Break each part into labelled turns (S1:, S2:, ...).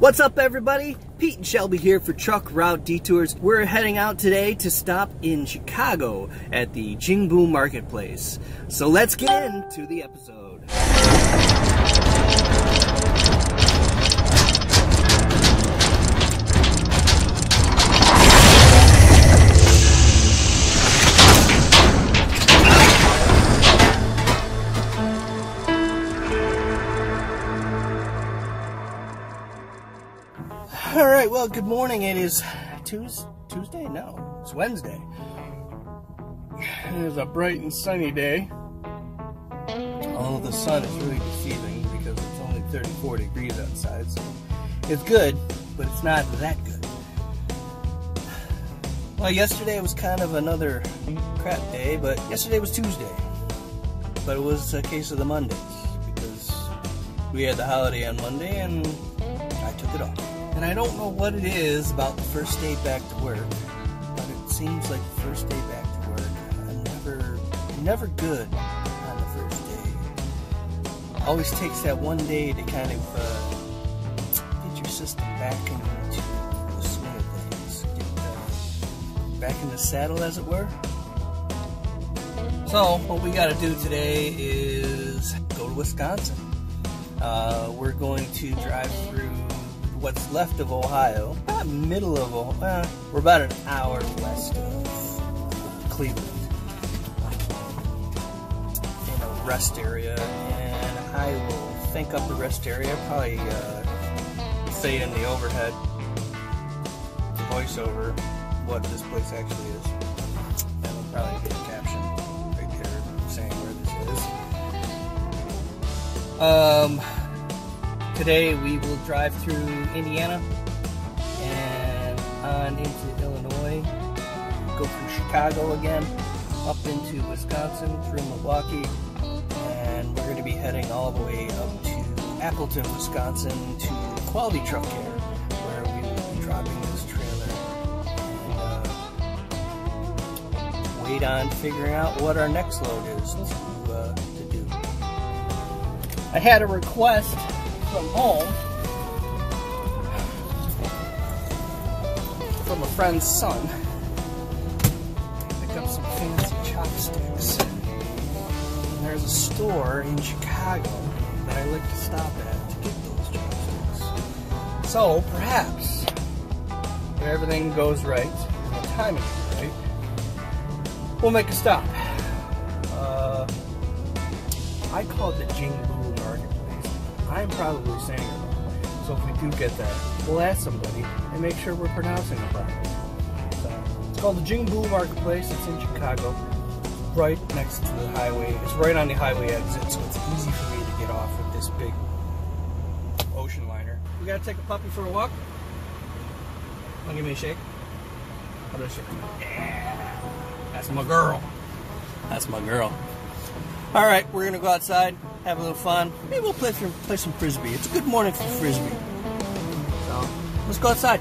S1: What's up, everybody? Pete and Shelby here for Truck Route Detours. We're heading out today to stop in Chicago at the Jingbu Marketplace. So let's get into the episode. All right, well, good morning. It is Tuesday. Tuesday? No, it's Wednesday. It is a bright and sunny day. Although the sun is really deceiving because it's only 34 degrees outside, so it's good, but it's not that good. Well, yesterday was kind of another crap day, but yesterday was Tuesday. But it was a case of the Mondays because we had the holiday on Monday and I took it off. And I don't know what it is about the first day back to work, but it seems like the first day back to work, I'm never, never good on the first day. Always takes that one day to kind of uh, get your system back into the swing of things, get uh, back in the saddle, as it were. So, what we got to do today is go to Wisconsin. Uh, we're going to drive through what's left of Ohio, about middle of Ohio. We're about an hour west of Cleveland, in a rest area, and I will think up the rest area. Probably uh, say in the overhead voiceover what this place actually is. And will probably get a caption right there saying where this is. Um Today we will drive through Indiana and on into Illinois, go through Chicago again, up into Wisconsin, through Milwaukee, and we're going to be heading all the way up to Appleton, Wisconsin to Quality Truck Care, where we will be dropping this trailer and uh, wait on figuring out what our next load is to, uh, to do. I had a request from home from a friend's son. Pick up some fancy chopsticks. And there's a store in Chicago that I like to stop at to get those chopsticks. So perhaps, if everything goes right, the timing is right, we'll make a stop. Uh, I call it the Jingbu I'm probably saying it wrong. So if we do get that, we'll ask somebody and make sure we're pronouncing it properly. So, it's called the Jingbu Marketplace. It's in Chicago, right next to the highway. It's right on the highway exit, so it's easy for me to get off with this big ocean liner. We gotta take a puppy for a walk. Wanna give me a shake? How do I shake? Yeah, that's my girl. That's my girl. All right, we're gonna go outside have a little fun. Maybe we'll play some, play some frisbee. It's a good morning for frisbee. So let's go outside.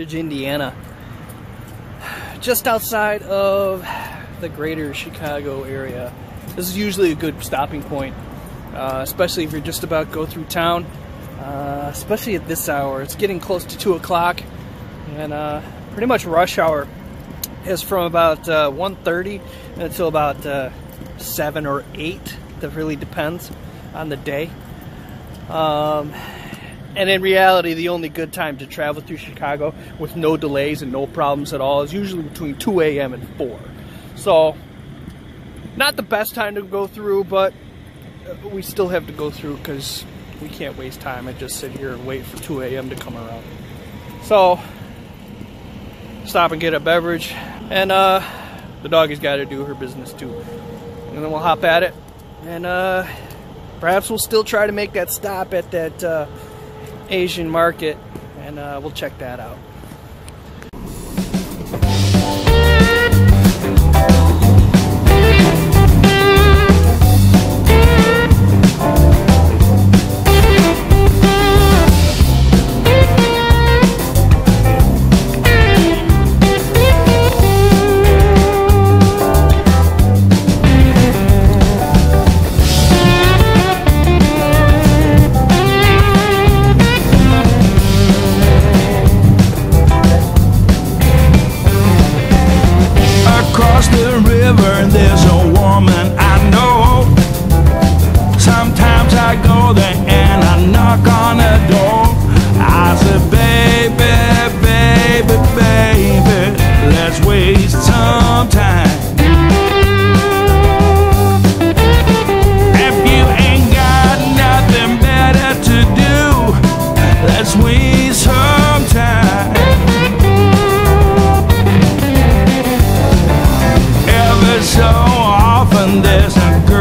S2: Portage, Indiana. Just outside of the greater Chicago area. This is usually a good stopping point, uh, especially if you're just about to go through town, uh, especially at this hour. It's getting close to 2 o'clock, and uh, pretty much rush hour is from about uh, 1.30 until about uh, 7 or 8. That really depends on the day. Um, and in reality, the only good time to travel through Chicago with no delays and no problems at all is usually between 2 a.m. and 4. So, not the best time to go through, but we still have to go through because we can't waste time and just sit here and wait for 2 a.m. to come around. So, stop and get a beverage, and uh, the doggy's got to do her business too. And then we'll hop at it, and uh, perhaps we'll still try to make that stop at that uh, Asian market, and uh, we'll check that out.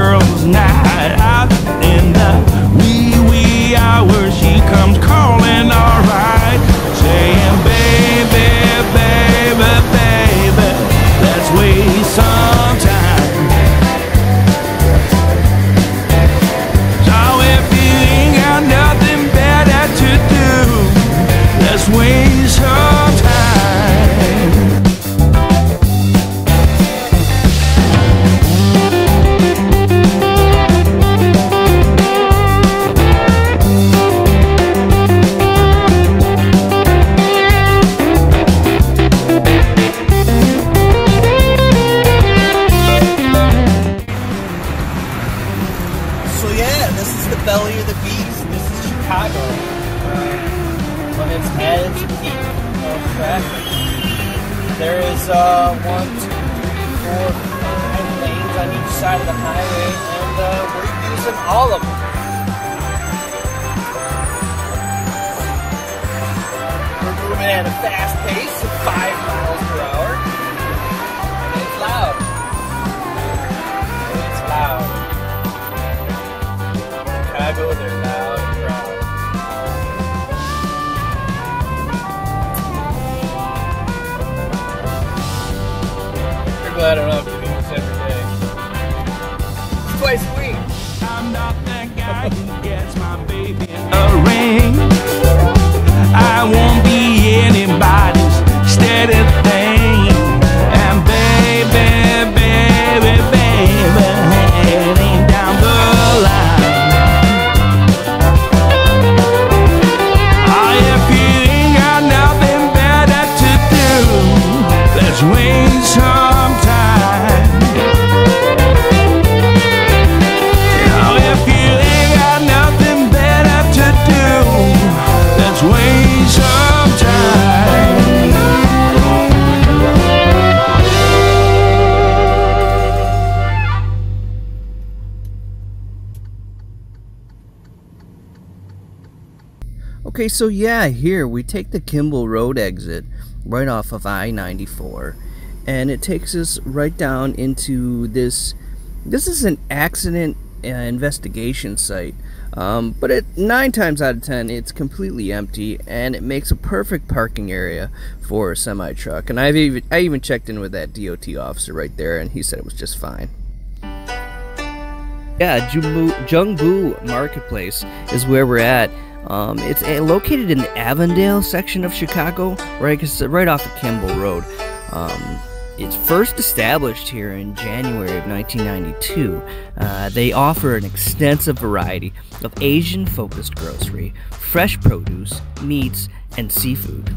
S2: There
S1: Okay, so yeah, here we take the Kimball Road exit right off of I 94, and it takes us right down into this. This is an accident uh, investigation site, um, but it, nine times out of ten, it's completely empty, and it makes a perfect parking area for a semi truck. And I've even I even checked in with that DOT officer right there, and he said it was just fine. Yeah, Joong Boo Marketplace is where we're at. Um, it's uh, located in the Avondale section of Chicago, right, right off of Kimball Road. Um, it's first established here in January of 1992. Uh, they offer an extensive variety of Asian focused grocery, fresh produce, meats, and seafood.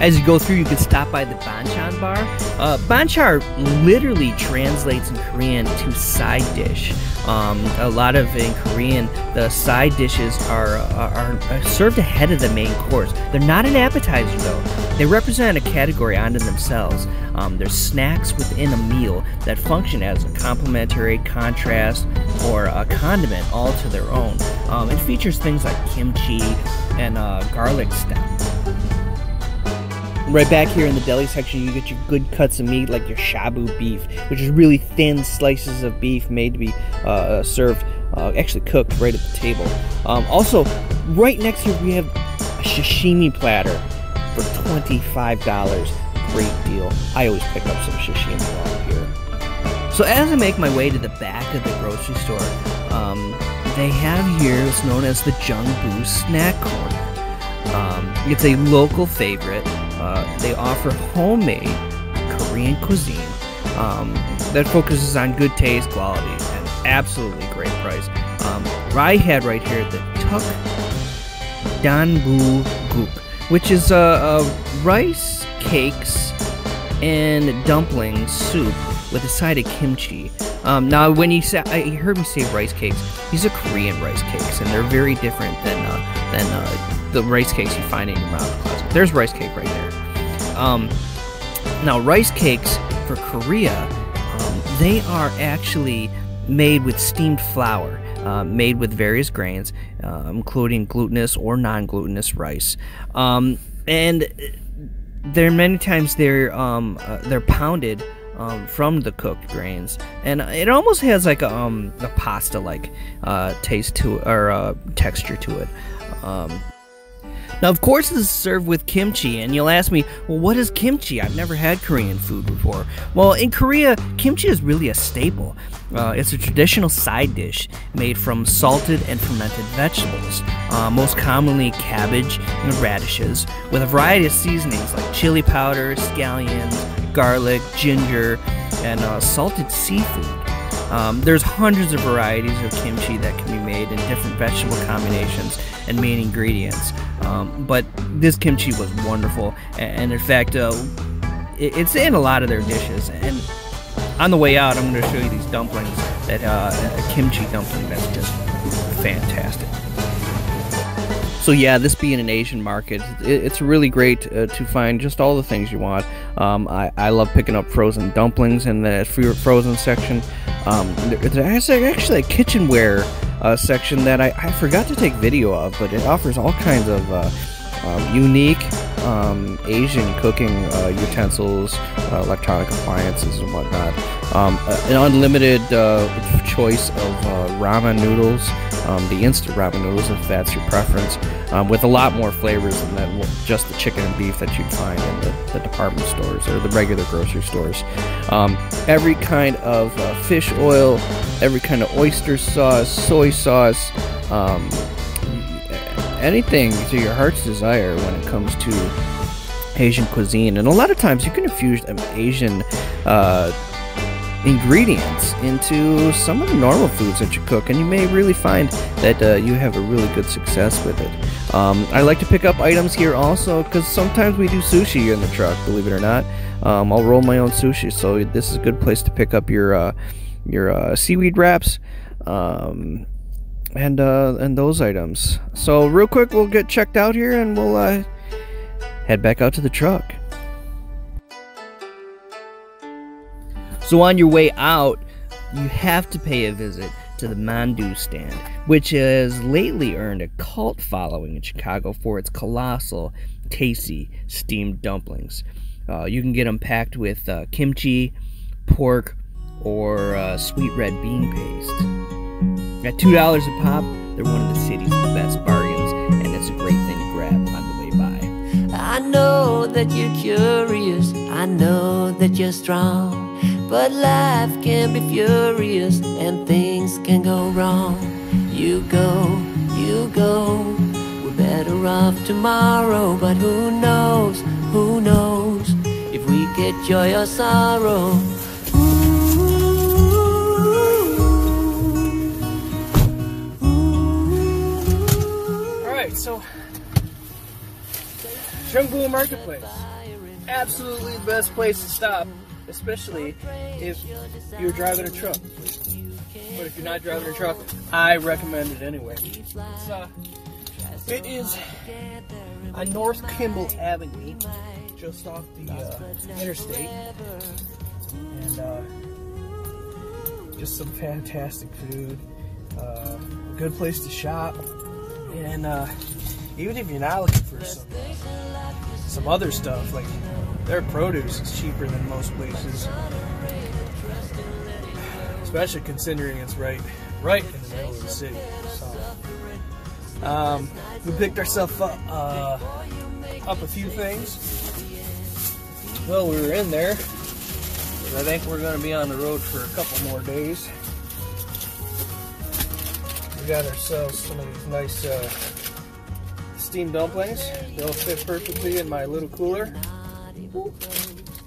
S1: As you go through, you can stop by the Banchan bar. Uh, Banchan literally translates in Korean to side dish. Um, a lot of in Korean, the side dishes are, are, are served ahead of the main course. They're not an appetizer though. They represent a category unto themselves. Um, they're snacks within a meal that function as a complementary, contrast, or a condiment all to their own. Um, it features things like kimchi and uh, garlic stem. Right back here in the deli section, you get your good cuts of meat, like your shabu beef, which is really thin slices of beef made to be uh, served, uh, actually cooked right at the table. Um, also, right next here, we have a sashimi platter for $25. Great deal. I always pick up some sashimi while I'm here. So as I make my way to the back of the grocery store, um, they have here what's known as the Joong Boo Snack Corner. Um, it's a local favorite uh, they offer homemade Korean cuisine um, that focuses on good taste, quality, and absolutely great price. Um, I had right here the Tuk Danbu Goop, which is uh, rice cakes and dumpling soup with a side of kimchi. Um, now, when you say, I heard me say rice cakes, these are Korean rice cakes, and they're very different than uh, than uh, the rice cakes you find in your mouth. There's rice cake right there. Um, now, rice cakes for Korea, um, they are actually made with steamed flour, uh, made with various grains, uh, including glutinous or non-glutinous rice. Um, and there many times they're um, uh, they're pounded um, from the cooked grains, and it almost has like a, um, a pasta like uh, taste to or uh, texture to it. Now, of course, this is served with kimchi, and you'll ask me, well, what is kimchi? I've never had Korean food before. Well, in Korea, kimchi is really a staple. Uh, it's a traditional side dish made from salted and fermented vegetables, uh, most commonly cabbage and radishes, with a variety of seasonings like chili powder, scallions, garlic, ginger, and uh, salted seafood. Um, there's hundreds of varieties of kimchi that can be made in different vegetable combinations and main ingredients. Um, but this kimchi was wonderful, and in fact, uh, it's in a lot of their dishes. And on the way out, I'm going to show you these dumplings that uh, a kimchi dumpling that's just fantastic. So yeah, this being an Asian market, it's really great uh, to find just all the things you want. Um, I, I love picking up frozen dumplings in the frozen section. Um, there's actually a kitchenware uh, section that I, I, forgot to take video of, but it offers all kinds of uh, um, unique um, Asian cooking uh, utensils, uh, electronic appliances, and whatnot. Um, an unlimited uh, choice of uh, ramen noodles, um, the instant ramen noodles if that's your preference, um, with a lot more flavors than just the chicken and beef that you'd find in the, the department stores or the regular grocery stores. Um, every kind of uh, fish oil, every kind of oyster sauce, soy sauce, um, anything to your heart's desire when it comes to Asian cuisine. And a lot of times you can infuse Asian uh, ingredients into some of the normal foods that you cook, and you may really find that uh, you have a really good success with it. Um, I like to pick up items here also because sometimes we do sushi in the truck, believe it or not. Um, I'll roll my own sushi, so this is a good place to pick up your uh, your uh, seaweed wraps. Um, and uh, and those items. So real quick, we'll get checked out here, and we'll uh, head back out to the truck. So on your way out, you have to pay a visit to the Mandu stand, which has lately earned a cult following in Chicago for its colossal, tasty steamed dumplings. Uh, you can get them packed with uh, kimchi, pork, or uh, sweet red bean paste. At $2 a pop, they're one of the city's best bargains, and it's a great thing to grab on the way by.
S3: I know that you're curious, I know that you're strong, but life can be furious and things can go wrong. You go, you you go. We're better off tomorrow, but who knows, who knows if we get joy or sorrow.
S1: Alright, so Chengbu Marketplace. Absolutely the best place to stop, especially if you're driving a truck. But if you're not driving a truck, I recommend it anyway. Uh, it is on North Kimball Avenue, just off the uh, interstate. And uh, just some fantastic food, uh, a good place to shop, and uh, even if you're not looking for some some other stuff, like their produce is cheaper than most places, especially considering it's right right in the middle of the city. So, um, we picked ourselves up uh, up a few things. Well, we were in there. I think we're going to be on the road for a couple more days. Got ourselves some of these nice uh, steamed dumplings. They'll fit perfectly in my little cooler.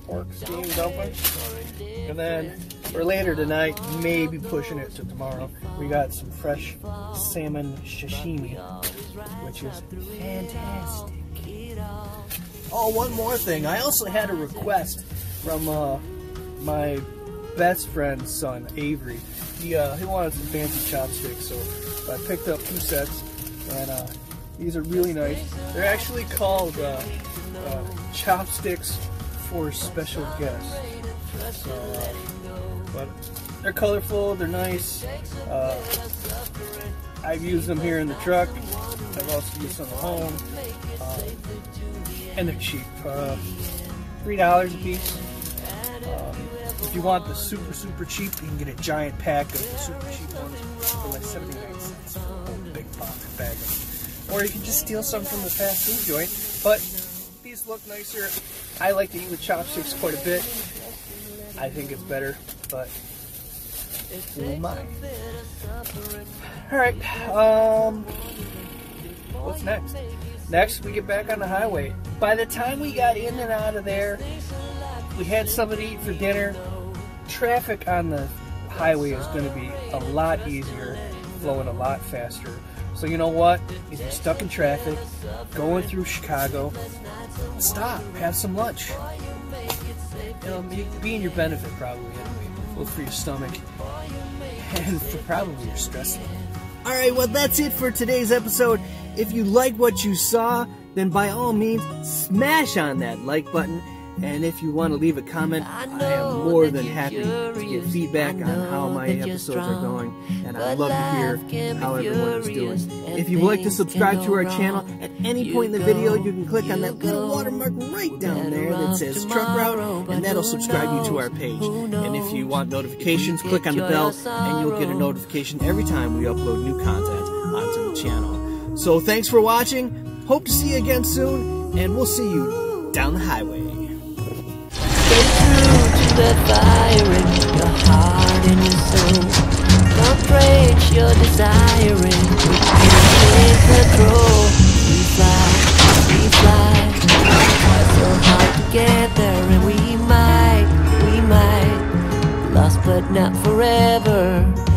S1: Pork steamed dumplings. And then for later tonight, maybe pushing it to tomorrow, we got some fresh salmon sashimi, which is fantastic. Oh, one more thing. I also had a request from uh, my best friend's son, Avery. He, uh, he wanted some fancy chopsticks, so I picked up two sets, and uh, these are really nice. They're actually called uh, uh, chopsticks for special guests. So, uh, but they're colorful, they're nice. Uh, I've used them here in the truck. I've also used them at home. And they're cheap. Uh, Three dollars a piece. Um, if you want the super super cheap, you can get a giant pack of the super cheap ones for like 79 cents for a big pocket bag of them. Or you can just steal some from the fast food joint. But these look nicer. I like to eat with chopsticks quite a bit. I think it's better, but am I? Alright, um, what's next? Next, we get back on the highway. By the time we got in and out of there, we had something to eat for dinner. Traffic on the highway is going to be a lot easier, flowing a lot faster. So you know what? If you're stuck in traffic, going through Chicago, stop, have some lunch. It'll be, in your benefit probably anyway, both for your stomach and for probably your stress level. All right, well that's it for today's episode. If you like what you saw, then by all means smash on that like button. And if you want to leave a comment, I am more than happy to get feedback on how my episodes are going, and I'd love to hear how everyone is doing. If you would like to subscribe to our channel, at any point in the video, you can click on that little watermark right down there that says Truck Route, and that'll subscribe you to our page. And if you want notifications, click on the bell, and you'll get a notification every time we upload new content onto the channel. So thanks for watching. Hope to see you again soon, and we'll see you down the highway
S3: the fire in your heart and your soul. Don't rage your desiring. we take control. We fly, we fly. We so hard together, and we might, we might. Lost but not forever.